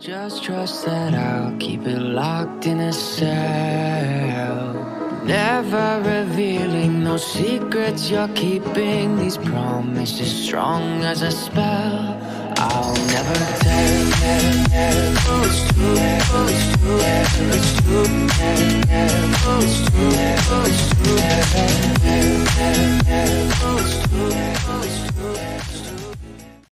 Just trust that I'll keep it locked in a cell. Never revealing no secrets you're keeping. These promises strong as a spell. I'll never tell. Oh, it's true, oh, it's true, it's true, oh, it's true.